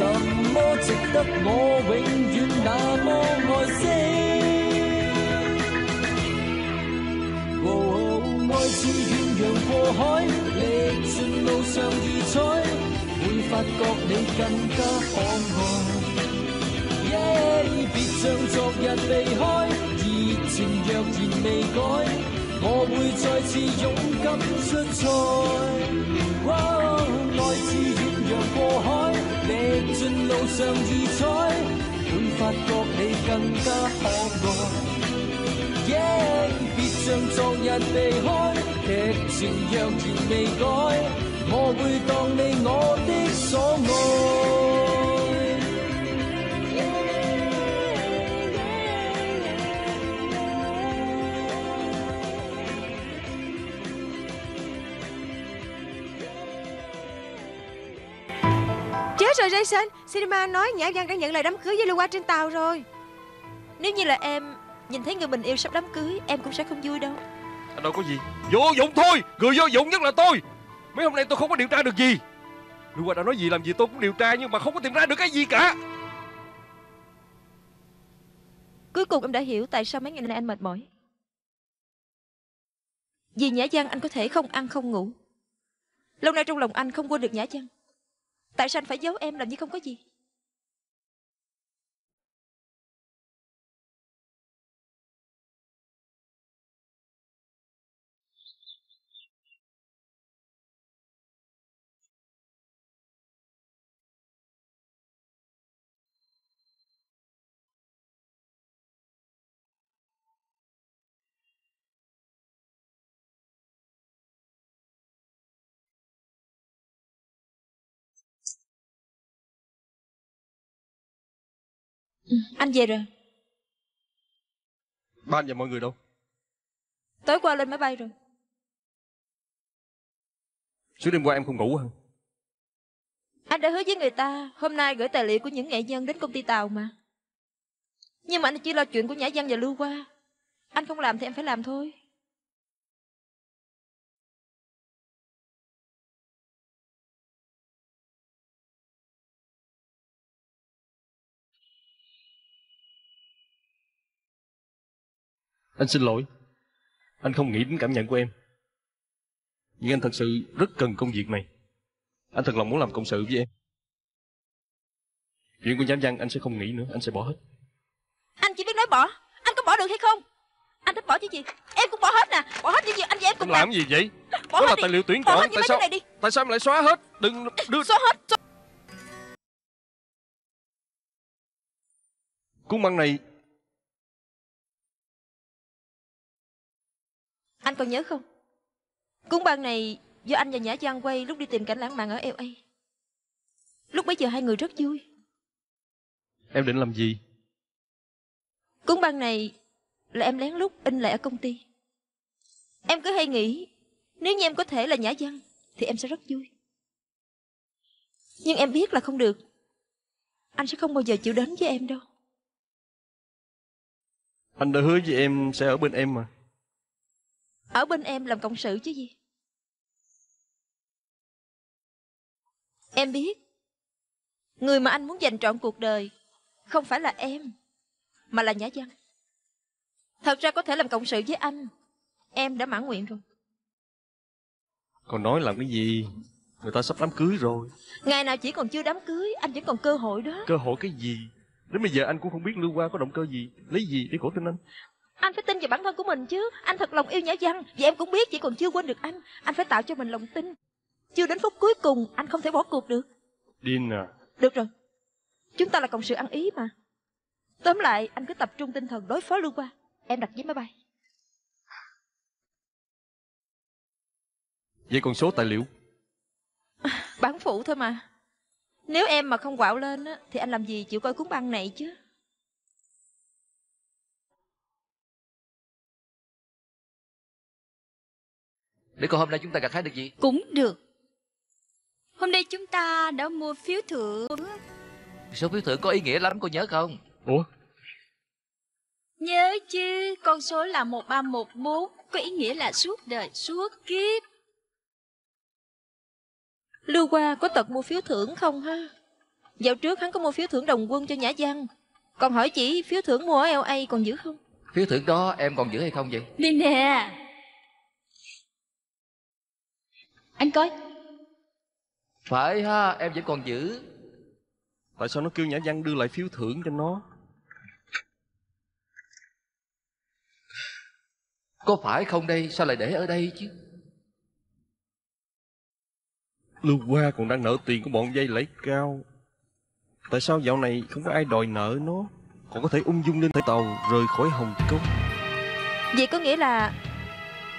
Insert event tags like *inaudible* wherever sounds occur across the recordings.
什么，值得我永远那么爱惜。哦，爱似遠洋过海，历尽路上異彩，会发觉你更加可爱。耶！别像昨日离开，热情若然未改，我会再次勇敢出賽。哇！愛似遠洋过海，路上遇彩，会发觉你更加可爱。耶！别像昨日离开，剧情若然未改，我会当你我的所爱。Rồi Jason Cinema nói Nhã Văn đã nhận lời đám cưới với Lưu Hoa trên tàu rồi. Nếu như là em Nhìn thấy người mình yêu sắp đám cưới Em cũng sẽ không vui đâu. Anh đâu có gì. Vô dụng thôi Người vô dụng nhất là tôi. Mấy hôm nay tôi không có điều tra được gì. Lưu Hoa đã nói gì làm gì tôi cũng điều tra Nhưng mà không có tìm ra được cái gì cả. Cuối cùng em đã hiểu tại sao mấy ngày nay anh mệt mỏi. Vì Nhã Văn anh có thể không ăn không ngủ. Lâu nay trong lòng anh không quên được Nhã Văn Tại sao anh phải giấu em làm như không có gì? Ừ, Anh về rồi. Ba anh và mọi người đâu? Tối qua lên máy bay rồi. Suốt đêm qua em không ngủ hả? Anh đã hứa với người ta Hôm nay gửi tài liệu của những nghệ nhân đến công ty Tàu mà. Nhưng mà anh chỉ lo chuyện của Nhã Văn và Lưu Hoa. Anh không làm thì em phải làm thôi Anh xin lỗi. Anh không nghĩ đến cảm nhận của em. Nhưng anh thật sự rất cần công việc này. Anh thật lòng muốn làm cộng sự với em. Chuyện của Nhã Văn anh sẽ không nghĩ nữa Anh sẽ bỏ hết. Anh chỉ biết nói bỏ. Anh có bỏ được hay không? Anh thích bỏ chứ gì? Em cũng bỏ hết nè. Bỏ hết những gì anh và em Em cùng làm. gì vậy? Bỏ Đó hết là đi. tài liệu tuyển chọn. Tại sao Tại sao em lại xóa hết? Đừng đưa Xóa hết. Xóa... Cuốn băng này Anh còn nhớ không? Cuốn băng này do anh và Nhã Giang quay lúc đi tìm cảnh lãng mạn ở LA Lúc bấy giờ hai người rất vui. Em định làm gì? Cuốn băng này là em lén lút in lại ở công ty. Em cứ hay nghĩ Nếu như em có thể là Nhã Văn Thì em sẽ rất vui. Nhưng em biết là không được. Anh sẽ không bao giờ chịu đến với em đâu. Anh đã hứa với em sẽ ở bên em mà Ở bên em làm cộng sự chứ gì? Em biết Người mà anh muốn dành trọn cuộc đời Không phải là em Mà là Nhã Văn. Thật ra có thể làm cộng sự với anh Em đã mãn nguyện rồi. Còn nói làm cái gì? Người ta sắp đám cưới rồi. Ngày nào chỉ còn chưa đám cưới Anh vẫn còn cơ hội đó. Cơ hội cái gì? Đến bây giờ anh cũng không biết Lưu Hoa có động cơ gì. Lấy gì để cổ tin anh Anh phải tin vào bản thân của mình chứ. Anh thật lòng yêu Nhã Văn Và em cũng biết chỉ còn chưa quên được anh. Anh phải tạo cho mình lòng tin. Chưa đến phút cuối cùng Anh không thể bỏ cuộc được. Điên à. Được rồi. Chúng ta là cộng sự ăn ý mà. Tóm lại anh cứ tập trung tinh thần đối phó Lưu Hoa. Em đặt vé máy bay. Vậy còn số tài liệu? *laughs* Bản phụ thôi mà. Nếu em mà không quạo lên á Thì anh làm gì chịu coi cuốn băng này chứ Để coi hôm nay chúng ta gặt hái được gì? Cũng được. Hôm nay chúng ta đã mua phiếu thưởng. Số phiếu thưởng có ý nghĩa lắm cô nhớ không? Ủa? Nhớ chứ Con số là 1314 Có ý nghĩa là suốt đời suốt kiếp. Lưu Hoa có tật mua phiếu thưởng không ha? Dạo trước hắn có mua phiếu thưởng đồng quân cho Nhã Văn. Còn hỏi chỉ phiếu thưởng mua ở LA còn giữ không? Phiếu thưởng đó em còn giữ hay không vậy? Đi nè Anh coi. Phải ha em vẫn còn giữ. Tại sao nó kêu Nhã Văn đưa lại phiếu thưởng cho nó? Có phải không đây? Sao lại để ở đây chứ? Lưu Hoa còn đang nợ tiền của bọn dây lẫy cao. Tại sao dạo này không có ai đòi nợ nó? Còn có thể ung dung lên tàu rời khỏi Hồng Kông. Vậy có nghĩa là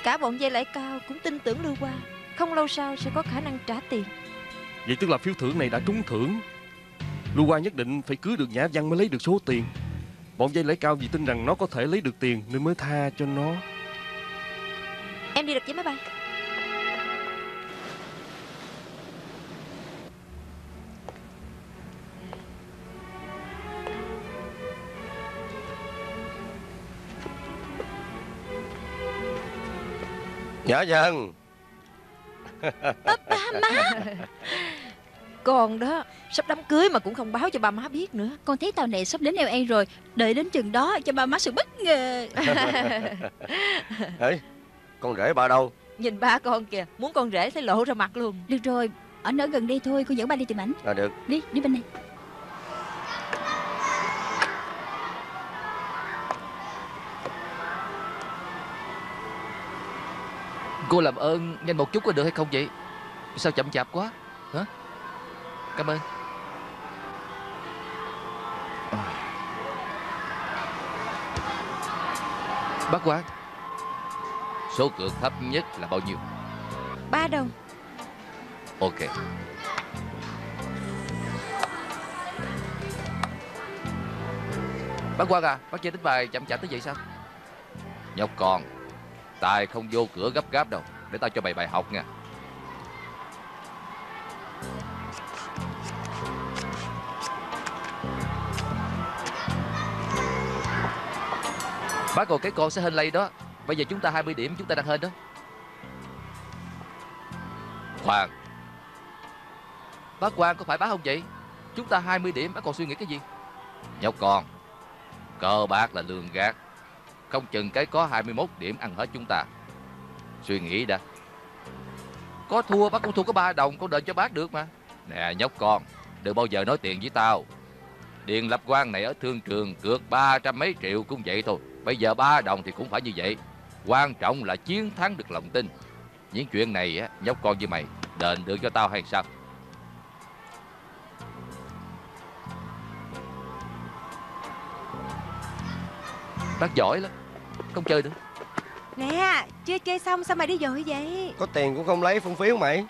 cả bọn dây lãi cao cũng tin tưởng Lưu Hoa. Không lâu sau sẽ có khả năng trả tiền. Vậy tức là phiếu thưởng này đã trúng thưởng Lưu Hoa nhất định phải cưới được Nhã Văn mới lấy được số tiền Bọn dây lẫy cao vì tin rằng nó có thể lấy được tiền Nên mới tha cho nó Em đi đặt vé máy bay. Nhã Văn Còn đó, sắp đám cưới mà cũng không báo cho ba má biết nữa. Con thấy tàu này sắp đến LA rồi Đợi đến chừng đó cho ba má sự bất ngờ. Ê Con rể bà đâu? Nhìn ba con kìa, muốn con rể thấy lộ ra mặt luôn. Được rồi Ở nơi gần đây thôi Con dẫn ba đi tìm ảnh. À được. Đi, đi bên này Cô làm ơn nhanh một chút có được hay không vậy? Sao chậm chạp quá? Hả? Cảm ơn. Bác quan Số cược thấp nhất là bao nhiêu? Ba đồng. Ok. Bác quan à Bác chơi tính bài chậm chạp tới vậy sao? Nhóc con Tài không vô cửa gấp gáp đâu. Để tao cho mày bài học nha. Bác còn cái con sẽ hên lây đó. Bây giờ chúng ta 20 điểm, chúng ta đang hên đó. Khoan Bác quan có phải bác không vậy? Chúng ta 20 điểm, bác còn suy nghĩ cái gì? Nhóc con, Cờ bạc là lường gạt. Không chừng cái có 21 điểm ăn hết chúng ta. Suy nghĩ đã. Có thua bác cũng thua có 3 đồng Con đền cho bác được mà. Nè, nhóc con, Đừng bao giờ nói tiền với tao. Điền lập quan này ở thương trường Cược ba trăm mấy triệu cũng vậy thôi. Bây giờ ba đồng thì cũng phải như vậy. Quan trọng là chiến thắng được lòng tin. Những chuyện này á, Nhóc con với mày, Đền được cho tao hay sao? Bác giỏi lắm. Không chơi nữa Nè, chưa chơi xong sao mày đi vội vậy? Có tiền cũng không lấy phân phiếu mày.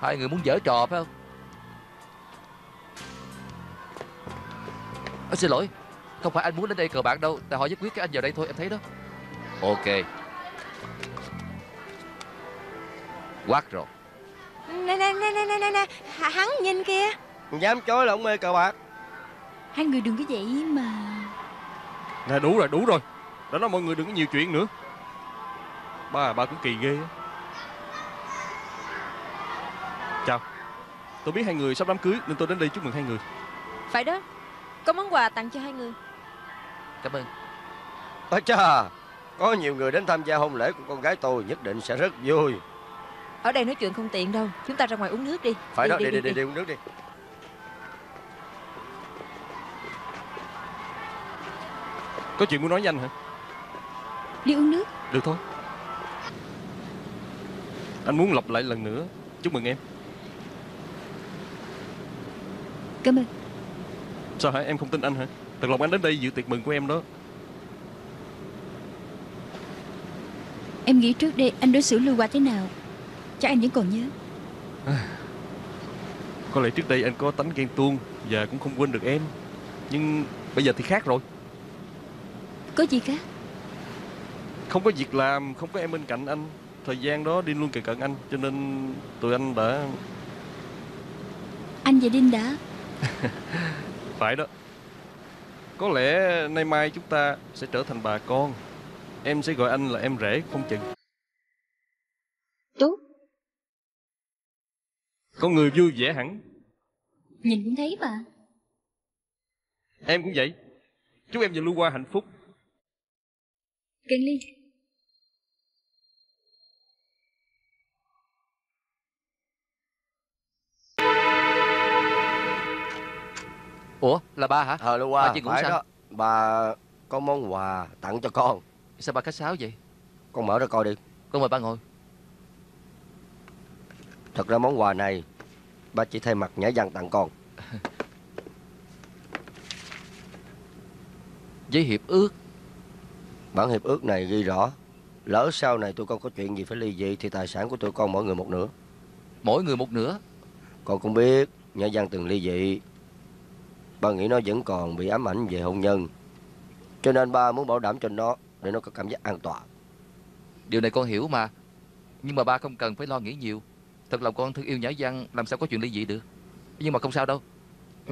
Hai người muốn giở trò phải không? À, Xin lỗi Không phải anh muốn đến đây cờ bạc đâu. Tại họ giải quyết cái anh vào đây thôi em thấy đó. Ok. Quát rồi. Nè nè nè nè nè nè nè Hắn nhìn kìa. Dám chối là ông mê cờ bạc. Hai người đừng có vậy mà. Nè đủ rồi đủ rồi Đã nói mọi người đừng có nhiều chuyện nữa. Ba ba cũng kỳ ghê á. Chào. Tôi biết hai người sắp đám cưới Nên tôi đến đây chúc mừng hai người. Phải đó, có món quà tặng cho hai người. Cảm ơn. Ôi cha Có nhiều người đến tham gia hôn lễ của con gái tôi Nhất định sẽ rất vui. Ở đây nói chuyện không tiện đâu. Chúng ta ra ngoài uống nước đi. Phải Đi, đó đi, đi đi đi, đi. đi uống nước đi. Có chuyện muốn nói với anh hả Đi uống nước. Được thôi. Anh muốn lặp lại lần nữa. Chúc mừng em. Cảm ơn. Sao hả? Em không tin anh hả? Thật lòng anh đến đây dự tiệc mừng của em đó. Em nghĩ trước đây anh đối xử Lưu Hoa thế nào? Chắc anh vẫn còn nhớ. *sighs* Có lẽ trước đây anh có tánh ghen tuông Và cũng không quên được em. Nhưng bây giờ thì khác rồi. Có gì khác Không có việc làm Không có em bên cạnh anh. Thời gian đó Đinh luôn kề cận anh Cho nên tụi anh đã Anh và Đinh đã? *laughs* Phải đó. Có lẽ nay mai chúng ta sẽ trở thành bà con. Em sẽ gọi anh là em rể không chừng. Tốt. Con người vui vẻ hẳn. Nhìn cũng thấy mà. Em cũng vậy. Chúc em và Lưu Hoa hạnh phúc. Kiên Ly Ủa là ba hả? Ờ Hoa Bà chưa ngủ phải sao? đó. Bà có món quà tặng cho con. Sao ba khách sáo vậy? Con mở ra coi đi. Con mời ba ngồi. Thật ra món quà này Ba chỉ thay mặt nhã văn tặng con. *laughs* Giấy hiệp ước. Bản hiệp ước này ghi rõ Lỡ sau này tụi con có chuyện gì phải ly dị Thì tài sản của tụi con mỗi người một nửa. Mỗi người một nửa. Con cũng biết Nhã văn từng ly dị Ba nghĩ nó vẫn còn bị ám ảnh về hôn nhân. Cho nên ba muốn bảo đảm cho nó Để nó có cảm giác an toàn. Điều này con hiểu mà. Nhưng mà ba không cần phải lo nghĩ nhiều. Thật lòng con thương yêu Nhã Văn Làm sao có chuyện ly dị được? Nhưng mà không sao đâu.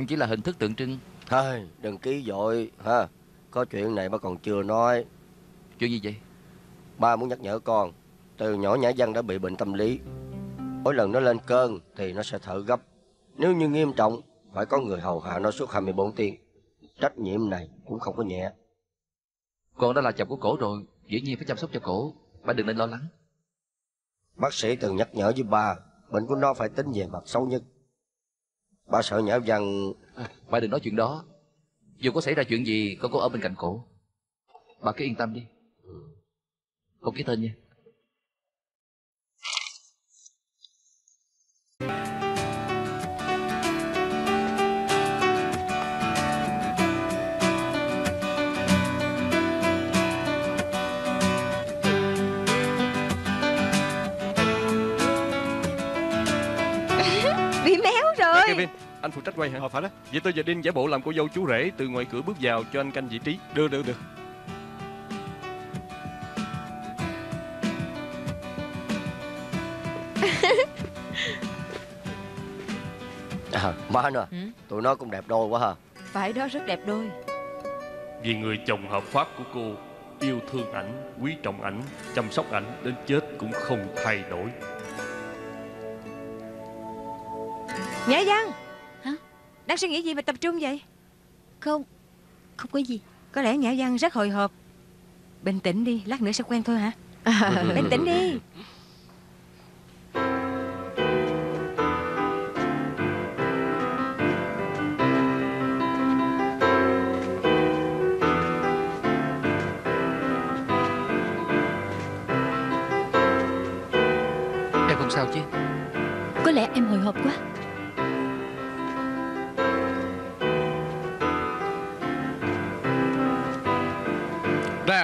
Chỉ là hình thức tượng trưng. Thôi đừng ký vội ha. Có chuyện này ba còn chưa nói. Chuyện gì vậy? Ba muốn nhắc nhở con Từ nhỏ Nhã Văn đã bị bệnh tâm lý. Mỗi lần nó lên cơn Thì nó sẽ thở gấp. Nếu như nghiêm trọng Phải có người hầu hạ nó suốt 24 tiếng. Trách nhiệm này cũng không có nhẹ. Con đã là chồng của cổ rồi Dĩ nhiên phải chăm sóc cho cổ. Ba đừng nên lo lắng. Bác sĩ từng nhắc nhở với ba Bệnh của nó phải tính về mặt xấu nhất. Ba sợ Nhã Văn Ba đừng nói chuyện đó. Dù có xảy ra chuyện gì Con có ở bên cạnh cổ. Bà cứ yên tâm đi. Con ký tên nha Anh phụ trách quay hả? Ờ phải đó Vậy tôi và Đinh giả bộ làm cô dâu chú rể Từ ngoài cửa bước vào cho anh canh vị trí Được được được à, Má nè Ừ? Tụi nó cũng đẹp đôi quá ha Phải đó rất đẹp đôi Vì người chồng hợp pháp của cô Yêu thương ảnh, quý trọng ảnh Chăm sóc ảnh Đến chết cũng không thay đổi Nhã Văn? Đang suy nghĩ gì mà tập trung vậy? Không Không có gì. Có lẽ Nhã Văn rất hồi hộp. Bình tĩnh đi Lát nữa sẽ quen thôi hả? *laughs* Bình tĩnh đi. Em không sao chứ? Có lẽ em hồi hộp quá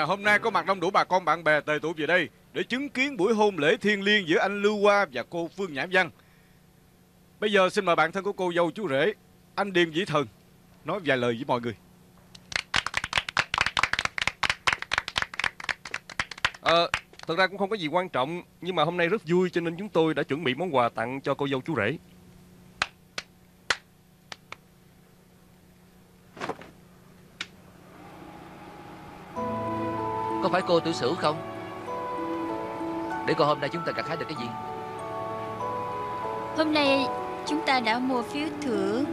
Hôm nay có mặt đông đủ bà con bạn bè tề tụ về đây Để chứng kiến buổi hôn lễ thiêng liêng giữa anh Lưu Hoa và cô Phương Nhã Văn. Bây giờ xin mời bạn thân của cô dâu chú rể Anh Điềm Vĩ Thần Nói vài lời với mọi người. Ờ, thật ra cũng không có gì quan trọng Nhưng mà hôm nay rất vui cho nên chúng tôi đã chuẩn bị món quà tặng cho cô dâu chú rể. Cô tự xử không? Để coi hôm nay chúng ta gặt hái được cái gì. Hôm nay chúng ta đã mua phiếu thưởng.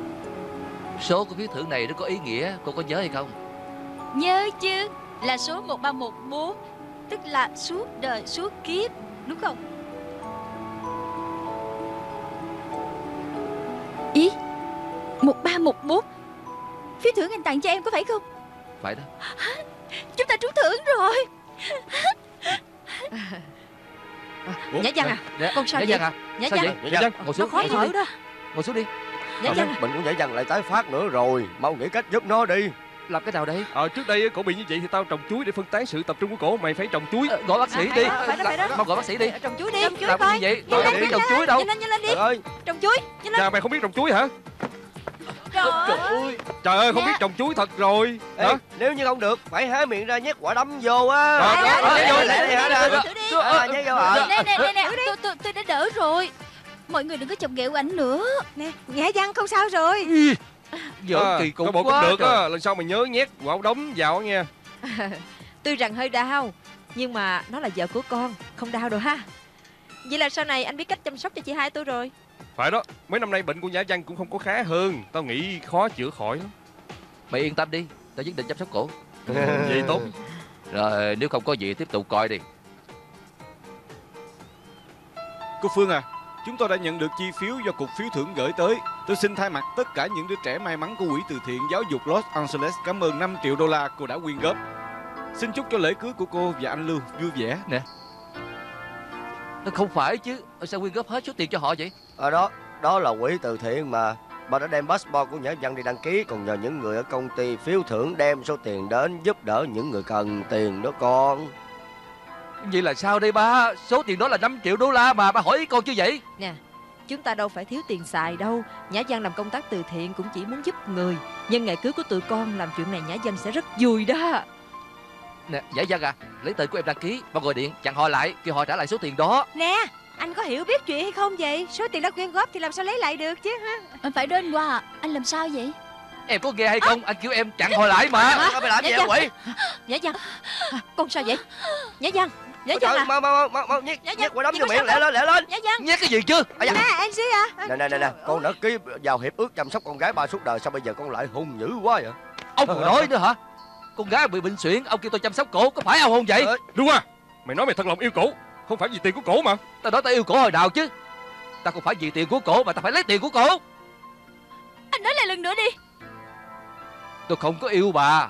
Số của phiếu thưởng này rất có ý nghĩa Cô có nhớ hay không? Nhớ chứ Là số 1314 Tức là suốt đời suốt kiếp Đúng không? Ý 1314 Phiếu thưởng anh tặng cho em có phải không? Phải đó. Chúng ta trúng thưởng rồi Ủa? Nhã Văn à Dạ, Con sao Nhã vậy? Văn à. Nhã vậy? Nhã Văn Ngồi Nó xuống. khó ngồi xuống thở đi. đó. Ngồi xuống đi. Nhã Văn. à Bệnh của Nhã Văn lại tái phát nữa rồi. Mau nghĩ cách giúp nó đi. Làm cái nào đây? Ờ, trước đây cổ bị như vậy thì tao trồng chuối để phân tán sự tập trung của cổ. Mày phải trồng chuối. Ờ, Gọi bác sĩ À, đi. phải đó, phải đó. Mau gọi bác sĩ đi. Trồng chuối đi. Trồng chuối Làm coi gì vậy? Lên, bác sĩ trồng chuối đâu. Nhanh lên nhanh lên đi. Trồng chuối Nhanh lên. Mày không biết trồng chuối hả rồi ơi Trời ơi không Dạ. biết trồng chuối thật rồi Ê, Hả? nếu như không được phải há miệng ra nhét quả đấm vô á nhét vô hả À, nhét vô rồi nè nè nè nè tôi đã đỡ rồi mọi người đừng có chọc ghẹo ảnh nữa Nè Nhã Văn không sao rồi giỡn À, kỳ cục quá cũng được trời. á Lần sau mày nhớ nhét quả đống vào nha Tuy rằng hơi đau Nhưng mà nó là vợ của con Không đau đâu ha Vậy là sau này anh biết cách chăm sóc cho chị hai tôi rồi Phải đó Mấy năm nay bệnh của Nhã Văn cũng không có khá hơn. Tao nghĩ khó chữa khỏi lắm. Mày yên tâm đi tao nhất định chăm sóc cổ. Vậy tốt. *laughs* Rồi nếu không có gì tiếp tục coi đi. Cô Phương à Chúng tôi đã nhận được chi phiếu do cục phiếu thưởng gửi tới. Tôi xin thay mặt tất cả những đứa trẻ may mắn của quỹ từ thiện giáo dục Los Angeles Cảm ơn 5 triệu đô la cô đã quyên góp. Xin chúc cho lễ cưới của cô và anh Lưu vui vẻ. Nó không phải chứ. Sao quyên góp hết số tiền cho họ vậy? Ở đó Đó là quỹ từ thiện mà. Bà đã đem passport của Nhã Văn đi đăng ký Còn nhờ những người ở công ty phiếu thưởng đem số tiền đến Giúp đỡ những người cần tiền đó con. Vậy là sao đây ba? Số tiền đó là 5 triệu đô la mà ba hỏi ý con chứ vậy? Chúng ta đâu phải thiếu tiền xài đâu. Nhã Văn làm công tác từ thiện cũng chỉ muốn giúp người. Nhân ngày cưới của tụi con Làm chuyện này Nhã Văn sẽ rất vui đó nè giải văn à lấy tên của em đăng ký và gọi điện chặn họ lại kêu họ trả lại số tiền đó. Nè Anh có hiểu biết chuyện hay không vậy? Số tiền đã quyên góp thì làm sao lấy lại được chứ ha? Phải đó anh Hoa à anh làm sao vậy? Em có nghe hay không? Anh kêu em chặn họ lại mà. Mày làm gì Nhã vậy Văn. quỷ Nhã Văn à, Con sao vậy? Nhã Văn Nhã Văn à. mau mau mau mau mau nhét Văn, nhét quả đấm chị vô có miệng lẹ lên lẹ lên. Nhã Văn nhét cái gì chứ? Ây da. À anh Sĩ à nè nè nè nè con đã ký vào hiệp ước chăm sóc con gái ba suốt đời sao bây giờ con lại hung dữ quá vậy? Ông còn nói nữa hả con gái bị bệnh suyễn ông kêu tôi chăm sóc cổ có phải ông không vậy? Đúng à Mày nói mày thật lòng yêu cổ Không phải vì tiền của cổ mà. Tao nói tao yêu cổ hồi nào chứ? Tao không phải vì tiền của cổ mà tao phải lấy tiền của cổ. Anh nói lại lần nữa đi. Tôi không có yêu bà.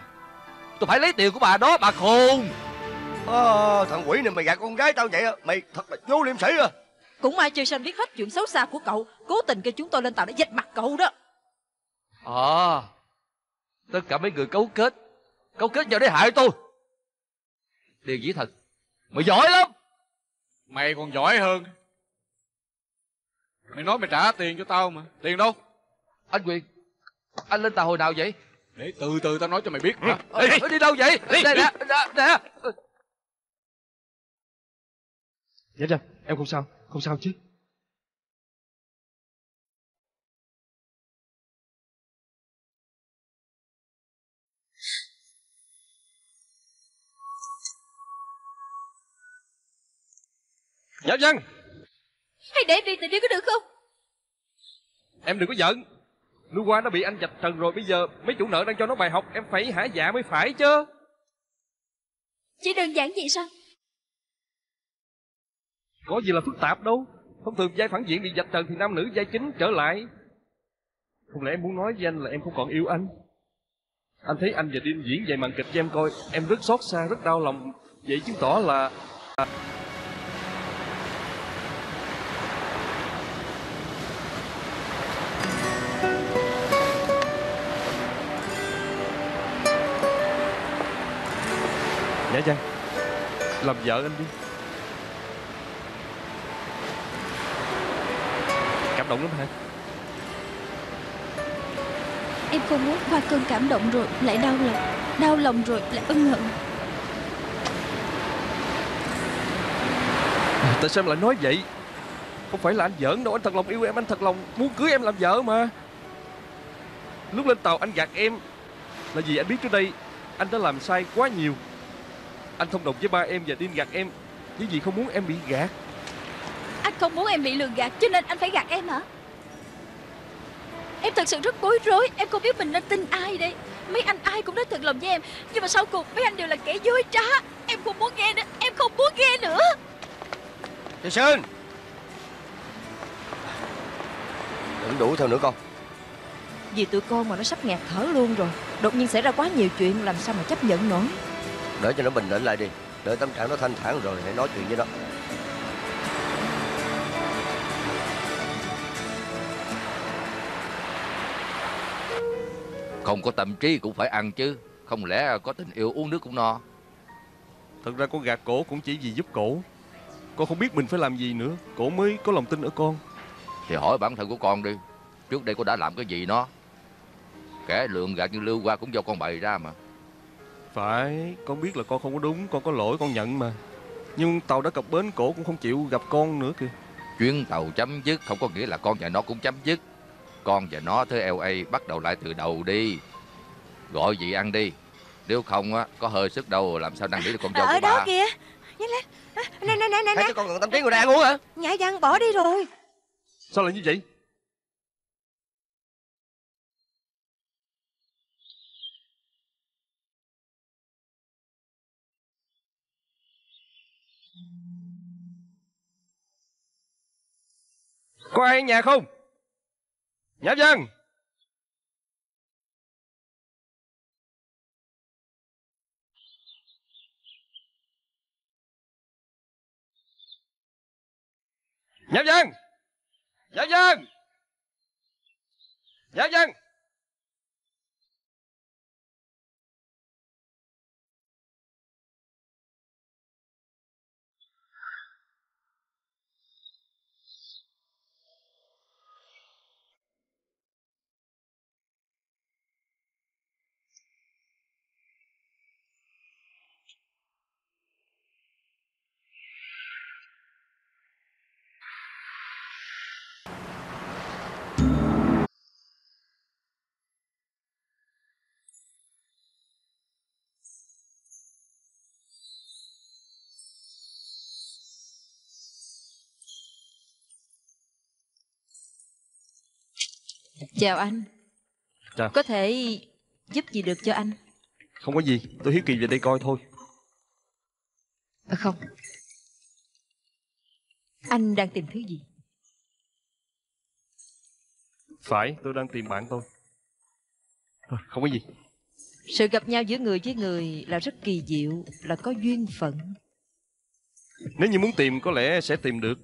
Tôi phải lấy tiền của bà đó bà khùng Ờ, thằng quỷ này mày gạt con gái tao vậy à? mày thật là vô liêm sĩ à. Cũng may chưa sinh biết hết chuyện xấu xa của cậu Cố tình kêu chúng tôi lên tàu để dịch mặt cậu đó. À tất cả mấy người cấu kết cấu kết vào để hại tôi. Điền dĩ thật mày giỏi lắm. Mày còn giỏi hơn. Mày nói mày trả tiền cho tao mà. Tiền đâu? Anh quyền anh lên tàu hồi nào vậy? Để từ từ tao nói cho mày biết. Hả Ờ, đi đâu vậy? Đây nè nè nè Nhã Văn em không sao. Không sao chứ Nhã Văn hay để đi tình đi có được không? Em đừng có giận Lúc qua nó bị anh dạch trần rồi Bây giờ mấy chủ nợ đang cho nó bài học Em phải hả dạ mới phải chứ. Chỉ đơn giản vậy sao? Có gì là phức tạp đâu. Thông thường giai phản diện bị dạch trần Thì nam nữ giai chính trở lại. Không lẽ em muốn nói với anh là em không còn yêu anh? Anh thấy anh và Đinh diễn về màn kịch cho em coi Em rất xót xa, rất đau lòng. Vậy chứng tỏ là Làm vợ anh đi. Cảm động lắm hả? Em không muốn qua cơn cảm động rồi lại đau lòng. Đau lòng rồi lại ân hận. Tại sao em lại nói vậy? Không phải là anh giỡn đâu Anh thật lòng yêu em Anh thật lòng muốn cưới em làm vợ mà. Lúc lên tàu anh gạt em. Là vì anh biết trước đây Anh đã làm sai quá nhiều Anh thông đồng với ba em và Đinh gạt em. Chỉ vì không muốn em bị gạt? Anh không muốn em bị lừa gạt cho nên anh phải gạt em hả? Em thật sự rất bối rối. Em không biết mình nên tin ai đây. Mấy anh ai cũng nói thật lòng với em. Nhưng mà sau cùng mấy anh đều là kẻ dối trá. Em không muốn nghe nữa. Em không muốn nghe nữa. Chị Sơn! Đừng đuổi theo nữa con. Vì tụi con mà nó sắp nghẹt thở luôn rồi. Đột nhiên xảy ra quá nhiều chuyện Làm sao mà chấp nhận nổi Để cho nó bình tĩnh lại đi. Đợi tâm trạng nó thanh thản rồi hãy nói chuyện với nó. Không có tâm trí cũng phải ăn chứ. Không lẽ có tình yêu uống nước cũng no? Thật ra con gạt cổ cũng chỉ vì giúp cổ. Con không biết mình phải làm gì nữa. Cổ mới có lòng tin ở con. Thì hỏi bản thân của con đi. Trước đây cô đã làm cái gì nó? Kẻ lường gạt như Lưu Hoa cũng do con bày ra mà Phải Con biết là con không có đúng Con có lỗi con nhận mà. Nhưng tàu đã cập bến cổ cũng không chịu gặp con nữa kìa. Chuyến tàu chấm dứt không có nghĩa là con và nó cũng chấm dứt. Con và nó tới LA bắt đầu lại từ đầu đi. Gọi gì ăn đi. Nếu không á có hơi sức đâu làm sao năn nỉ được con dâu Ở của đó bà kìa. Nhanh lên À, Nè nè nè nè Thấy nè. cho con gần tâm trí người ta ăn uống hả? Nhã văn bỏ đi rồi. Sao lại như vậy Có ai ở nhà không? Nhã dân, Nhã dân, Nhã dân, Nhã dân. Chào anh. Chào. Có thể giúp gì được cho anh? Không có gì Tôi hiếu kỳ về đây coi thôi. À, Không. Anh đang tìm thứ gì? Phải tôi đang tìm bạn tôi. Thôi, Không có gì. Sự gặp nhau giữa người với người là rất kỳ diệu Là có duyên phận. Nếu như muốn tìm có lẽ sẽ tìm được.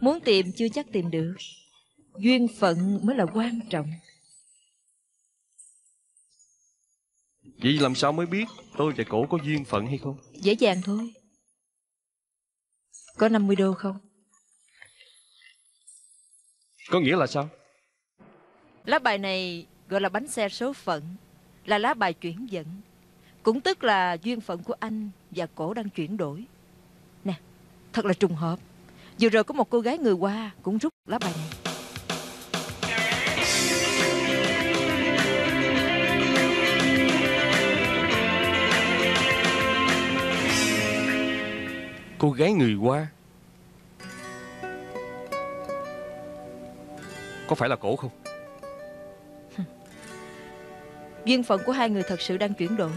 Muốn tìm chưa chắc tìm được Duyên phận mới là quan trọng. Vậy làm sao mới biết tôi và cổ có duyên phận hay không? Dễ dàng thôi. Có 50 đô không? Có nghĩa là sao? Lá bài này gọi là bánh xe số phận Là lá bài chuyển dẫn Cũng tức là duyên phận của anh và cổ đang chuyển đổi. Nè, thật là trùng hợp. Vừa rồi có một cô gái người Hoa cũng rút lá bài này Cô gái người Hoa. Có phải là cổ không? *laughs* Duyên phận của hai người thật sự đang chuyển đổi.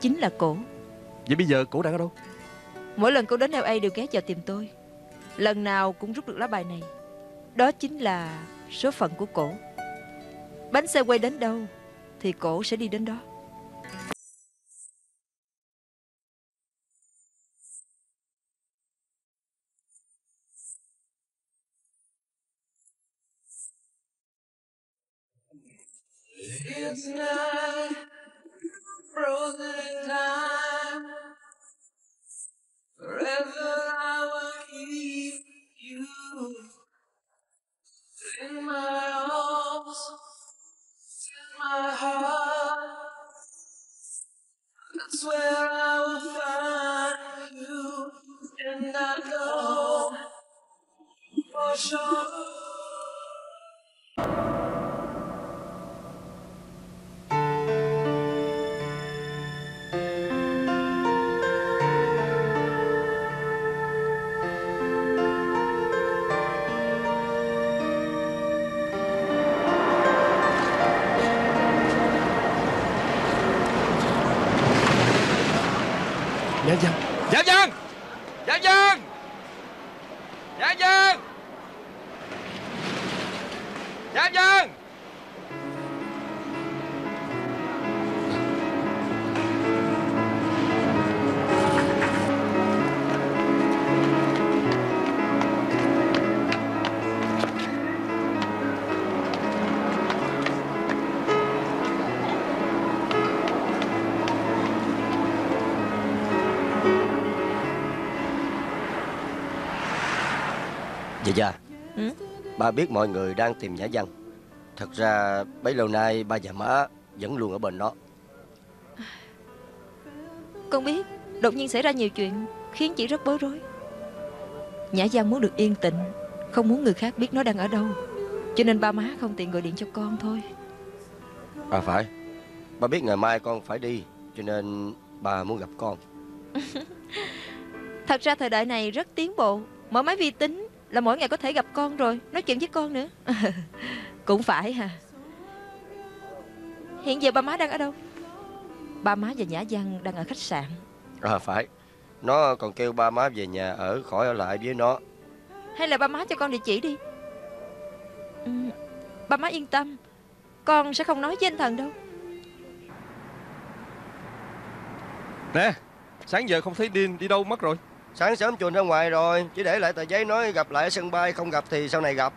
Chính là cổ. Vậy bây giờ cổ đang ở đâu? Mỗi lần cô đến LA đều ghé vào tìm tôi. Lần nào cũng rút được lá bài này. Đó chính là số phận của cổ. Bánh xe quay đến đâu Thì cổ sẽ đi đến đó It's not frozen time. Forever I will keep you in my arms, in my heart. That's where I will find you, and I know for sure. Dạ dạ. Ừ? Ba biết mọi người đang tìm Nhã Văn. Thật ra bấy lâu nay ba và má vẫn luôn ở bên nó Con biết Đột nhiên xảy ra nhiều chuyện Khiến chị rất bối rối. Nhã Giang muốn được yên tĩnh Không muốn người khác biết nó đang ở đâu. Cho nên ba má không tiện gọi điện cho con thôi. À phải. Ba biết ngày mai con phải đi Cho nên ba muốn gặp con. *laughs* Thật ra thời đại này rất tiến bộ. Mở máy vi tính là mỗi ngày có thể gặp con rồi Nói chuyện với con nữa. *laughs* Cũng phải hả Hiện giờ ba má đang ở đâu? Ba má và Nhã Giang đang ở khách sạn. À phải. Nó còn kêu ba má về nhà ở khỏi ở lại với nó. Hay là ba má cho con địa chỉ đi? Ừ, Ba má yên tâm Con sẽ không nói với anh Thần đâu. Nè Sáng giờ không thấy Điên đi đâu mất rồi Sáng sớm chuồn ra ngoài rồi Chỉ để lại tờ giấy nói gặp lại ở sân bay Không gặp thì sau này gặp.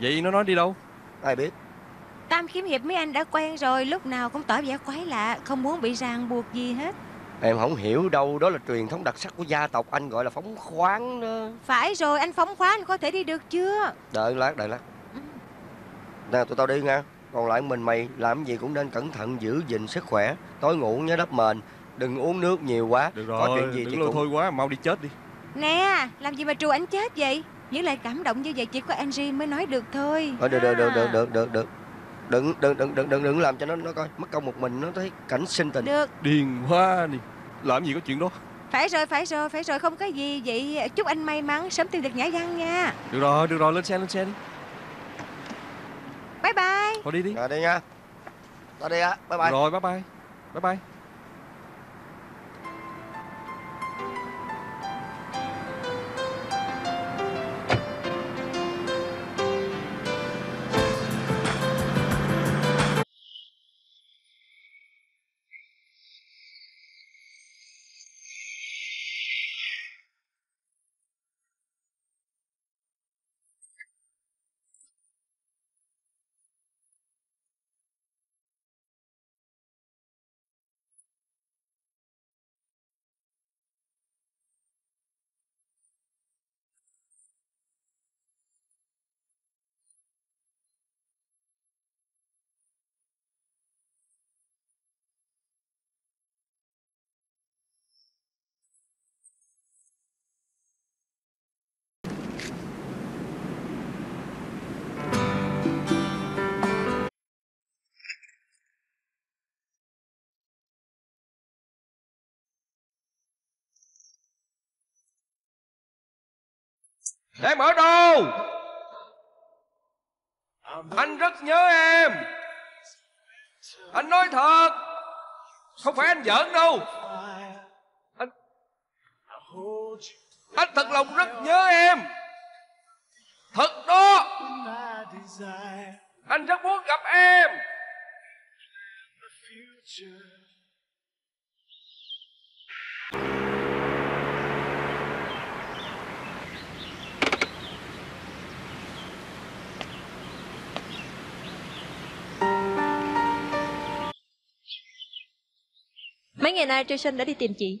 Vậy nó nói đi đâu? Ai biết. Tam kiếm hiệp mấy anh đã quen rồi Lúc nào cũng tỏ vẻ quái lạ Không muốn bị ràng buộc gì hết. Em không hiểu đâu Đó là truyền thống đặc sắc của gia tộc Anh gọi là phóng khoáng đó. Phải rồi anh phóng khoáng anh có thể đi được chưa? Đợi lát đợi lát. Nè tụi tao đi nha. Còn lại mình mày làm gì cũng nên cẩn thận giữ gìn sức khỏe Tối ngủ nhớ đắp mền Đừng uống nước nhiều quá. Được Có rồi chuyện gì Đừng chị lôi cũng thôi quá Mau đi chết đi. Nè làm gì mà trù anh chết vậy? Những lời cảm động như vậy chỉ có Angie mới nói được thôi. Thôi được được được À. được được được được. Đừng đừng đừng đừng đừng đừng làm cho nó nó coi mất công một mình nó thấy cảnh sinh tình. Được. Điên quá đi. Làm gì có chuyện đó? Phải rồi, phải rồi, phải rồi, không có gì Vậy. Chúc anh may mắn sớm tìm được nhã văn nha. Được rồi được rồi lên xe lên xe đi. Bye bye. Thôi đi đi. Rồi đi nha. Tao đi á. Bye bye. Rồi bye bye. Bye bye Em ở đâu Anh rất nhớ em. Anh nói thật. Không phải anh giỡn đâu. Anh Anh thật lòng rất nhớ em. Thật đó. Anh rất muốn gặp em. Mấy ngày nay Jason đã đi tìm chị.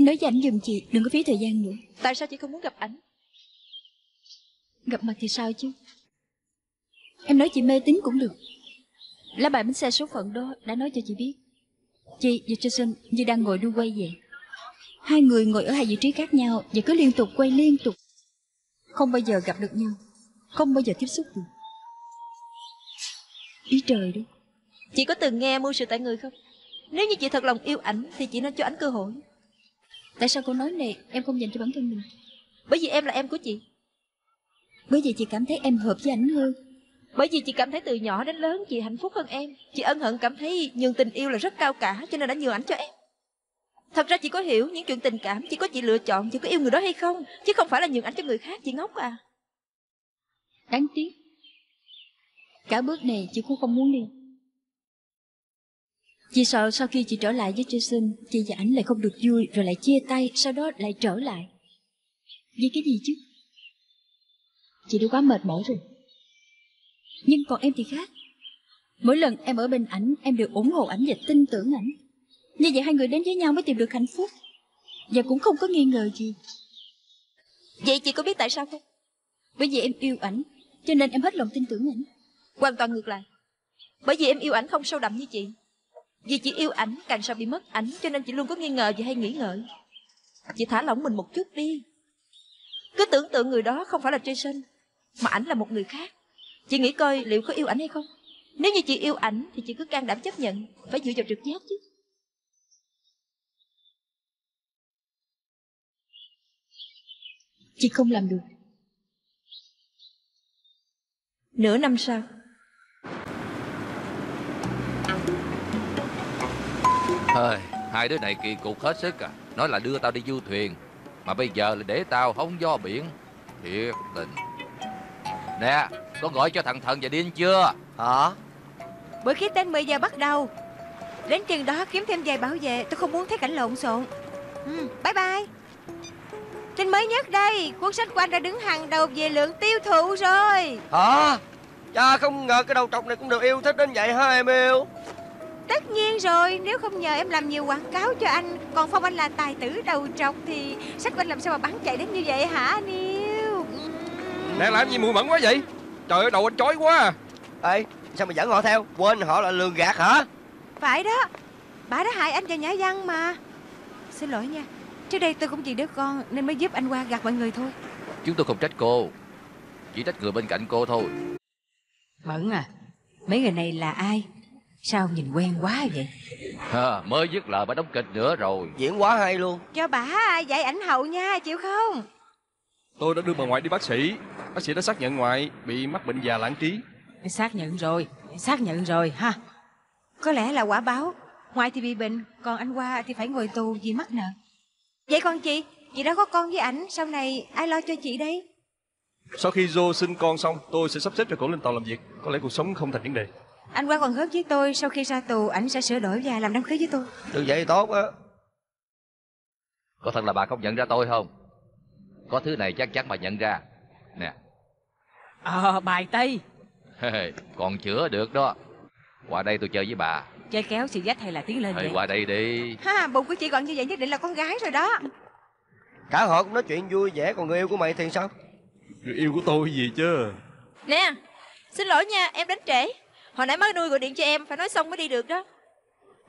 Nói với ảnh giùm chị Đừng có phí thời gian nữa. Tại sao chị không muốn gặp ảnh? Gặp mặt thì sao chứ? Em nói chị mê tín cũng được. Lá bài bánh xe số phận đó Đã nói cho chị biết. Chị và Jason như đang ngồi đu quay vậy Hai người ngồi ở hai vị trí khác nhau Và cứ liên tục quay liên tục. Không bao giờ gặp được nhau. Không bao giờ tiếp xúc được. Ý trời đó Chị có từng nghe mưu sự tại người không? Nếu như chị thật lòng yêu ảnh Thì chị nên cho ảnh cơ hội. Tại sao câu nói này? Em không dành cho bản thân mình. Bởi vì em là em của chị. Bởi vậy chị cảm thấy em hợp với ảnh hơn. Bởi vì chị cảm thấy từ nhỏ đến lớn Chị hạnh phúc hơn em. Chị ân hận cảm thấy nhường tình yêu là rất cao cả Cho nên đã nhường ảnh cho em. Thật ra chị có hiểu những chuyện tình cảm Chỉ có chị lựa chọn chị có yêu người đó hay không Chứ không phải là nhường ảnh cho người khác Chị ngốc à. Đáng tiếc. Cả bước này chị cũng không muốn đi Chị sợ sau khi chị trở lại với Jason Chị và ảnh lại không được vui, Rồi lại chia tay, Sau đó lại trở lại. Vì cái gì chứ? Chị đã quá mệt mỏi rồi. Nhưng còn em thì khác. Mỗi lần em ở bên ảnh, Em đều ủng hộ ảnh và tin tưởng ảnh. Như vậy hai người đến với nhau mới tìm được hạnh phúc. Và cũng không có nghi ngờ gì. Vậy chị có biết tại sao không? Bởi vì em yêu ảnh, Cho nên em hết lòng tin tưởng ảnh. Hoàn toàn ngược lại. Bởi vì em yêu ảnh không sâu đậm như chị. Vì chị yêu ảnh, càng sao bị mất ảnh, Cho nên chị luôn có nghi ngờ và hay nghĩ ngợi. Chị thả lỏng mình một chút đi. Cứ tưởng tượng người đó không phải là Jason, Mà ảnh là một người khác. Chị nghĩ coi liệu có yêu ảnh hay không. Nếu như chị yêu ảnh Thì chị cứ can đảm chấp nhận, Phải dựa vào trực giác chứ. Chị không làm được. Nửa năm sau Hơi, hai đứa này kỳ cục hết sức à. Nói là đưa tao đi du thuyền Mà bây giờ là để tao hóng gió biển. Thiệt tình. Nè, có gọi cho thằng thần và điên chưa? Hả? Bữa khí tên 10 giờ bắt đầu. Đến chừng đó kiếm thêm vài bảo vệ Tôi không muốn thấy cảnh lộn xộn. Ừ, Bye bye. Tin mới nhất đây Cuốn sách của anh đã đứng hàng đầu về lượng tiêu thụ rồi. Hả? Cha không ngờ cái đầu trọc này cũng được yêu thích đến vậy hả em yêu? Tất nhiên rồi Nếu không nhờ em làm nhiều quảng cáo cho anh Còn Phong anh là tài tử đầu trọc Thì sách của anh làm sao mà bán chạy đến như vậy hả anh yêu. Nè làm gì mùi mẫn quá vậy Trời ơi đầu anh chói quá à. Ê, sao mà dẫn họ theo? Quên họ là lường gạt hả? Phải đó Bà đã hại anh và Nhã Văn mà Xin lỗi nha Trước đây tôi cũng chỉ đứa con Nên mới giúp anh qua gạt mọi người thôi Chúng tôi không trách cô Chỉ trách người bên cạnh cô thôi Mẫn à Mấy người này là ai Sao nhìn quen quá vậy? À, Mới dứt lời bà đóng kịch nữa rồi. Diễn quá hay luôn. Cho bà dạy ảnh hậu nha chịu không? Tôi đã đưa bà ngoại đi bác sĩ. Bác sĩ đã xác nhận ngoại bị mắc bệnh già lãng trí. Xác nhận rồi Xác nhận rồi ha. Có lẽ là quả báo. Ngoại thì bị bệnh Còn anh qua thì phải ngồi tù vì mắc nợ. Vậy còn chị? Chị đã có con với ảnh Sau này ai lo cho chị đây? Sau khi Joe sinh con xong Tôi sẽ sắp xếp cho cổ lên tàu làm việc. Có lẽ cuộc sống không thành vấn đề Anh qua còn hứa với tôi Sau khi ra tù ảnh sẽ sửa đổi và làm đám cưới với tôi. Được vậy thì tốt á. Có thật là bà không nhận ra tôi không? Có thứ này chắc chắn bà nhận ra. Nè. Ờ bài Tây. Còn chữa được đó. Qua đây tôi chơi với bà. Chơi kéo xì dách hay là tiến lên Hay vậy? qua đây đi. Ha bụng của chị còn như vậy nhất định là con gái rồi đó. Cả họ cũng nói chuyện vui vẻ Còn người yêu của mày thì sao? Người yêu của tôi gì chứ? Nè Xin lỗi nha em đến trễ Hồi nãy má nuôi gọi điện cho em Phải nói xong mới đi được đó.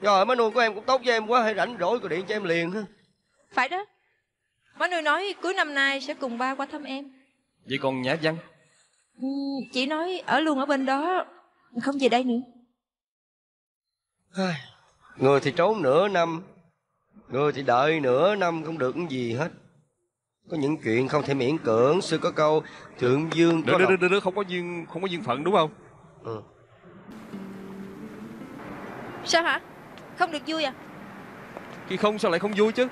Rồi má nuôi của em cũng tốt với em quá Hay rảnh rỗi gọi điện cho em liền ha Phải đó. Má nuôi nói cuối năm nay sẽ cùng ba qua thăm em. Vậy còn Nhã Văn? Ừ, Chị nói ở luôn ở bên đó Không về đây nữa. Người thì trốn nửa năm Người thì đợi nửa năm không được cái gì hết. Có những chuyện không thể miễn cưỡng Xưa có câu Thượng dương Được có được lòng- được được không có duyên không có duyên phận đúng không? Ừ. Sao hả? Không được vui à? Khi không sao lại không vui chứ.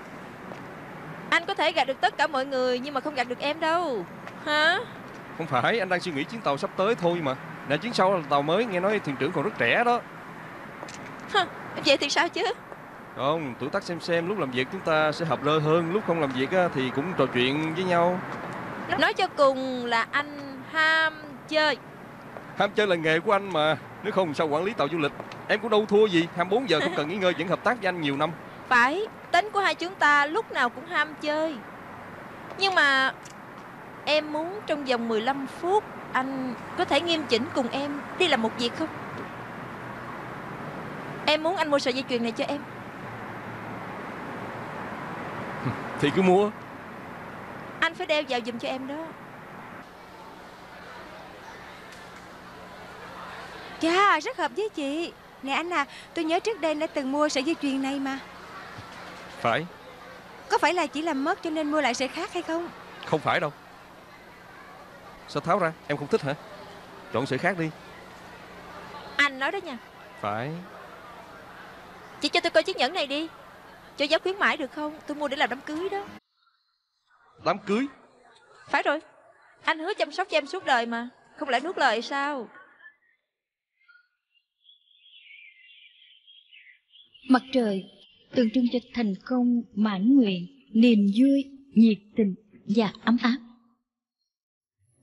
Anh có thể gạt được tất cả mọi người Nhưng mà không gạt được em đâu. Hả? Không phải anh đang suy nghĩ chuyến tàu sắp tới thôi mà. Nè chuyến sau là tàu mới nghe nói thuyền trưởng còn rất trẻ đó. Hả, Vậy thì sao chứ? Không, tuổi tác xem xem lúc làm việc chúng ta sẽ hợp lơ hơn Lúc không làm việc á, thì cũng trò chuyện với nhau. Nói cho cùng là anh ham chơi. Ham chơi là nghề của anh mà Nếu không sao quản lý tàu du lịch Em cũng đâu thua gì 24 giờ không cần nghỉ ngơi vẫn hợp tác với anh nhiều năm. Phải Tính của hai chúng ta lúc nào cũng ham chơi. Nhưng mà Em muốn trong vòng 15 phút Anh có thể nghiêm chỉnh cùng em Đi làm một việc không? Em muốn anh mua sợi dây chuyền này cho em. *laughs* Thì cứ mua. Anh phải đeo vào giùm cho em đó. Chà rất hợp với chị Nè anh à tôi nhớ trước đây đã từng mua sợi dây chuyền này mà. Phải, Có phải là chỉ làm mất cho nên mua lại sợi khác hay không? Không phải đâu. Sao tháo ra, em không thích hả? Chọn sợi khác đi. Anh nói đó nha. Phải. Chị cho tôi coi chiếc nhẫn này đi. Cho giá khuyến mãi được không? Tôi mua để làm đám cưới đó. Đám cưới? Phải rồi. Anh hứa chăm sóc cho em suốt đời mà. Không lẽ nuốt lời sao Mặt trời tượng trưng cho thành công, mãn nguyện, niềm vui, nhiệt tình và ấm áp.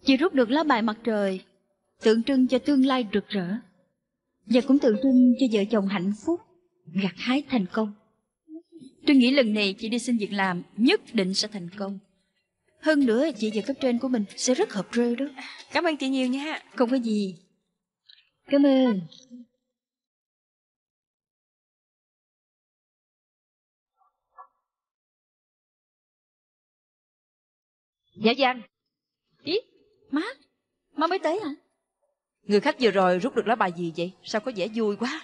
Chị rút được lá bài mặt trời, tượng trưng cho tương lai rực rỡ, và cũng tượng trưng cho vợ chồng hạnh phúc, gặt hái thành công. Tôi nghĩ lần này chị đi xin việc làm nhất định sẽ thành công. Hơn nữa, chị và cấp trên của mình sẽ rất hợp rơ đó. Cảm ơn chị nhiều nha Không có gì. Cảm ơn. Nhã Giang, Ý, má, má mới tới hả? người khách vừa rồi rút được lá bài gì vậy? Sao có vẻ vui quá?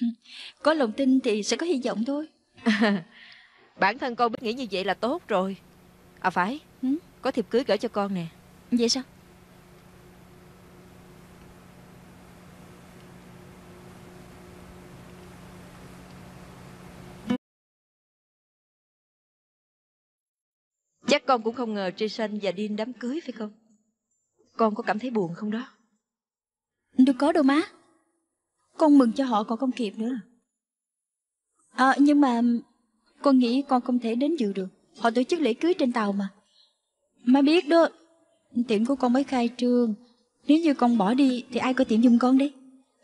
*laughs* Có lòng tin thì sẽ có hy vọng thôi. *laughs* Bản thân con biết nghĩ như vậy là tốt rồi. À phải, Ừ? có thiệp cưới gửi cho con nè. Vậy sao? Chắc con cũng không ngờ Jason và Dean đám cưới phải không? Con có cảm thấy buồn không đó? Đâu có đâu má. Con mừng cho họ còn không kịp nữa. À, nhưng mà con nghĩ con không thể đến dự được. Họ tổ chức lễ cưới trên tàu mà. Má biết đó, tiệm của con mới khai trương. Nếu như con bỏ đi thì ai có tiệm giùm con đấy.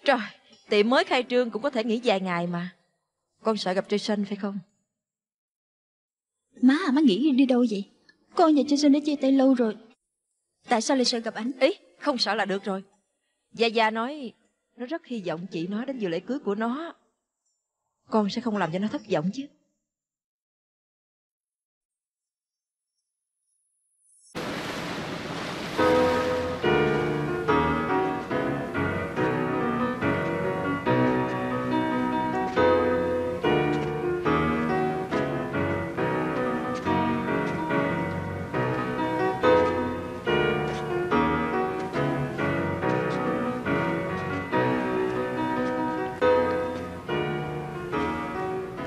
Trời, tiệm mới khai trương cũng có thể nghỉ vài ngày mà. Con sợ gặp Jason phải không? Má má nghĩ đi đâu vậy? Con và Jason đã chia tay lâu rồi. Tại sao lại sợ gặp anh? Ý, không sợ là được rồi. Gia Gia nói nó rất hy vọng chị nói đến dự lễ cưới của nó. Con sẽ không làm cho nó thất vọng chứ.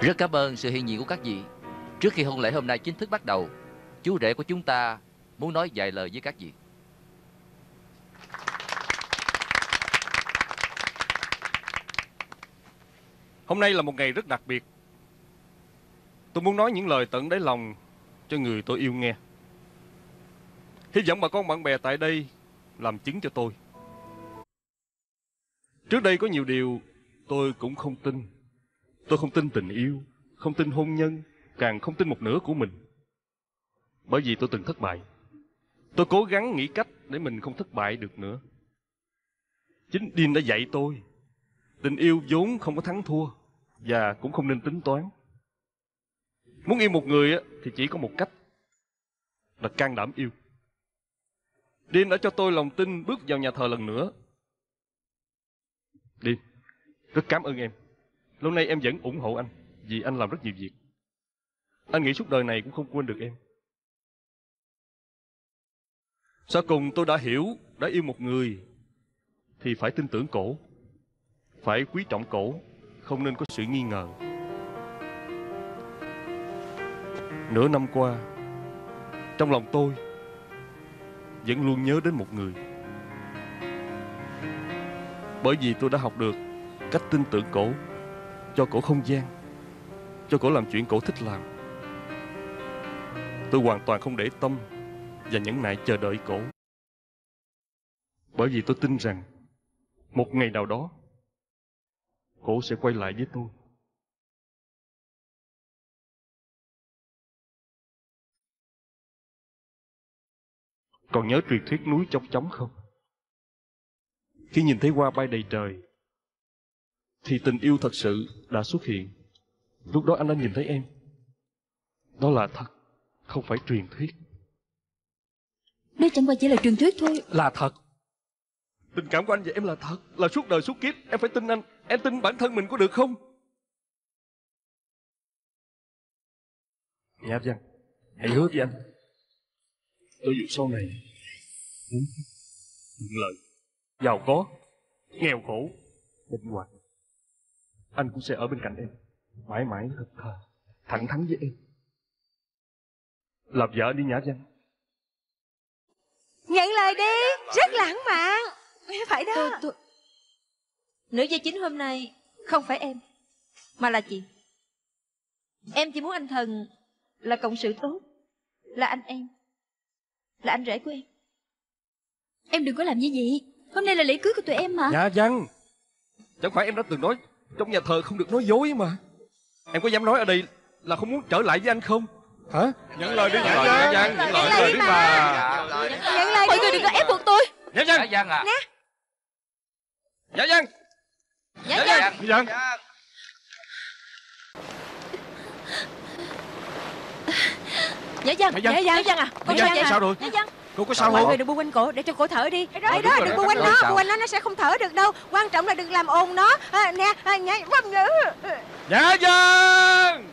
Rất cảm ơn sự hiện diện của các vị. Trước khi hôn lễ hôm nay chính thức bắt đầu, chú rể của chúng ta muốn nói vài lời với các vị. Hôm nay là một ngày rất đặc biệt. Tôi muốn nói những lời tận đáy lòng cho người tôi yêu nghe. Hy vọng bà con bạn bè tại đây làm chứng cho tôi. Trước đây có nhiều điều tôi cũng không tin. Tôi không tin tình yêu, không tin hôn nhân, càng không tin một nửa của mình. Bởi vì tôi từng thất bại. Tôi cố gắng nghĩ cách để mình không thất bại được nữa. Chính Dean đã dạy tôi Tình yêu vốn không có thắng thua Và cũng không nên tính toán Muốn yêu một người thì chỉ có một cách Là can đảm yêu Dean đã cho tôi lòng tin bước vào nhà thờ lần nữa Dean Rất cảm ơn em Lâu nay em vẫn ủng hộ anh, Vì anh làm rất nhiều việc. Anh nghĩ suốt đời này cũng không quên được em. Sau cùng tôi đã hiểu, Đã yêu một người, Thì phải tin tưởng cổ. Phải quý trọng cổ, Không nên có sự nghi ngờ. Nửa năm qua, Trong lòng tôi, Vẫn luôn nhớ đến một người. Bởi vì tôi đã học được Cách tin tưởng cổ. Cho cổ không gian, Cho cổ làm chuyện cổ thích làm. Tôi hoàn toàn không để tâm Và nhẫn nại chờ đợi cổ. Bởi vì tôi tin rằng Một ngày nào đó, Cổ sẽ quay lại với tôi. Còn nhớ truyền thuyết núi trong chóng không? Khi nhìn thấy hoa bay đầy trời thì tình yêu thật sự đã xuất hiện. Lúc đó anh đã nhìn thấy em. Đó là thật Không phải truyền thuyết. Đó chẳng qua chỉ là truyền thuyết thôi. Là thật. Tình cảm của anh và em là thật Là suốt đời suốt kiếp. Em phải tin anh. Em tin bản thân mình có được không? Nhã Văn Hãy hứa với anh. Tôi dù sau này Muốn lời Giàu có Nghèo khổ Bệnh hoạn Anh cũng sẽ ở bên cạnh em. Mãi mãi. Thật thà. Thẳng thắn với em. Làm vợ đi Nhã Văn Nhận lời đi. Rất lãng mạn. Phải đó. Tôi, tôi, Nữ gia chính hôm nay không phải em, mà là chị. Em chỉ muốn anh thần là cộng sự tốt, là anh em, là anh rể của em. em đừng có làm như vậy. Hôm nay là lễ cưới của tụi em mà. Nhã Văn Chẳng phải em đã từng nói Trong nhà thờ không được nói dối mà Em có dám nói ở đây là không muốn trở lại với anh không Hả Nhận lời đi Nhận Nhã lời Nhã Giang. Văn Nhận lời đi mà Nhận lời Mọi đi người đừng có ép buộc tôi. Nhã Nhã Văn Giang à Nhã Văn Nhã Nhã Giang, Giang Giang. Nhã Văn Nhã Văn. Nhã Văn Nhã Văn à Con Nhã Văn, sao rồi? Nhã Văn Cô có sao mọi không? người đừng bu quanh cổ để cho cổ thở đi. Đó, đó đúng rồi, đừng bu quanh nó bu quanh nó nó sẽ không thở được đâu. Quan trọng là đừng làm ồn nó. À, nè à, nhảy vâng ngữ. Nhã Văn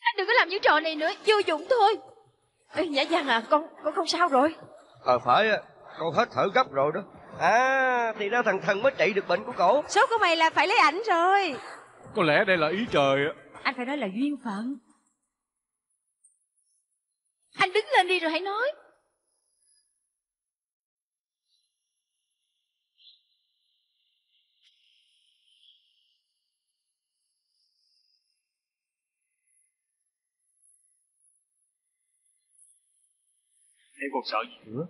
Anh đừng có làm những trò này nữa Vô dụng thôi. Ê, Nhã Văn à con con không sao rồi. Ờ phải á, con hết thở gấp rồi đó. À, thì ra thằng thần mới trị được bệnh của cổ. số của mày là phải lấy ảnh rồi. Có lẽ đây là ý trời á anh phải nói là duyên phận. Anh đứng lên đi rồi hãy nói. Em còn sợ gì nữa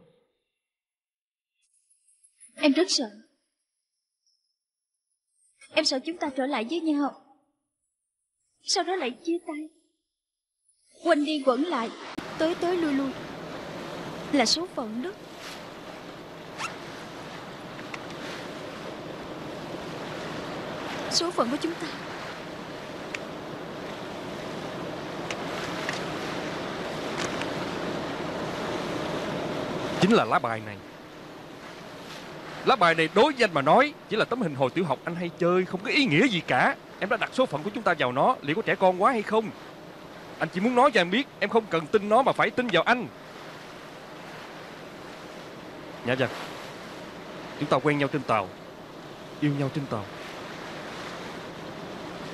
Em rất sợ. Em sợ chúng ta trở lại với nhau. Sau đó lại chia tay. Quanh đi quẩn lại. Tới tới lui lui. Là số phận đó. Số phận của chúng ta. Chính là lá bài này. Lá bài này đối với anh mà nói Chỉ là tấm hình hồi tiểu học, anh hay chơi, Không có ý nghĩa gì cả. Em đã đặt số phận của chúng ta vào nó, Liệu có trẻ con quá hay không? Anh chỉ muốn nói cho em biết, Em không cần tin nó mà phải tin vào anh. Nhã Văn Chúng ta quen nhau trên tàu. Yêu nhau trên tàu.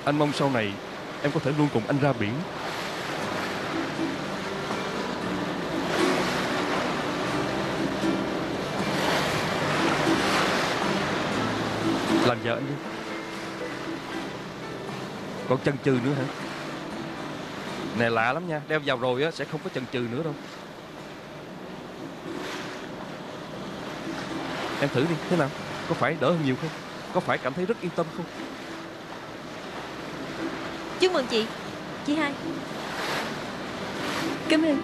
Anh mong sau này Em có thể luôn cùng anh ra biển. Làm vợ anh đi. Còn chần chừ nữa hả? Này lạ lắm nha Đeo vào rồi á sẽ không có chần chừ nữa đâu. Em thử đi Thế nào? Có phải đỡ hơn nhiều không? Có phải cảm thấy rất yên tâm không? Chúc mừng chị Chị hai. Cảm ơn.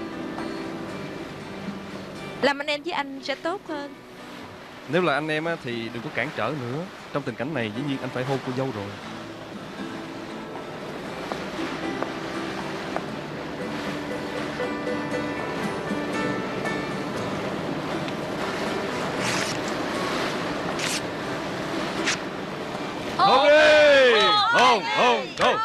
Làm anh em với anh sẽ tốt hơn Nếu là anh em á, thì đừng có cản trở nữa. Trong tình cảnh này dĩ nhiên anh phải hôn cô dâu rồi. Hôn đi. Hôn, hôn, hôn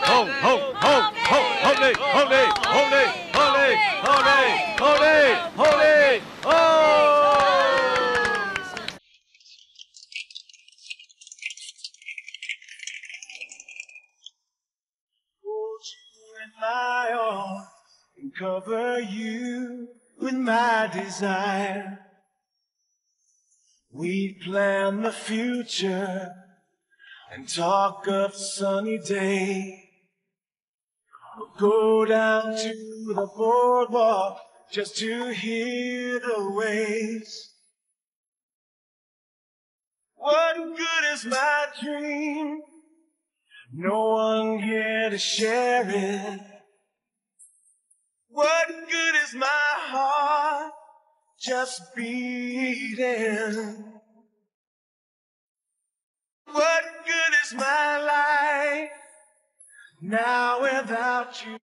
Hôn, hôn, hôn Hôn, hôn đi, hôn đi, hôn đi. Hôn đi, hôn đi, hôn đi. Hôn đi, cover you with my desire. We plan the future and talk of sunny day. Go down to the boardwalk just to hear the waves. What good is my dream? No one here to share it. What good is my heart just beating? What good is my life now without you?